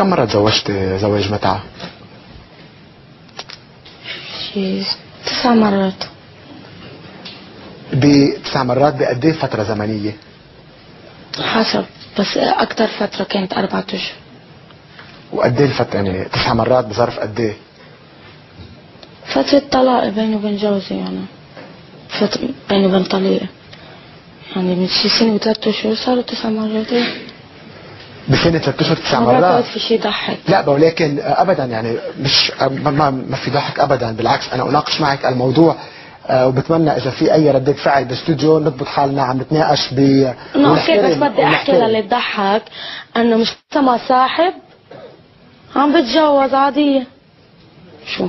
كم مرة تزوجت زواج متعة؟ شي تسع مرات بتسع مرات بقد إيه فترة زمنية؟ حسب بس أكتر فترة كانت أربعة أشهر وقد إيه الفترة يعني تسع مرات بظرف قد إيه؟ فترة طلاق بيني وبين جوزي يعني فترة بيني وبين طليقي يعني من شي سنة وثلاث أشهر صاروا تسع مرات بسنة ثلاث اشهر تسع مرات. في شي يضحك لا ولكن ابدا يعني مش ما, ما, في ضحك ابدا بالعكس أنا أناقش معك الموضوع آه، وبتمنى إذا في أي ردة فعل بالاستوديو نضبط حالنا عم نتناقش ب أوكي بس بدي أحكي. للي تضحك أنه مش سما صاحب عم بتجوز عادية. شو؟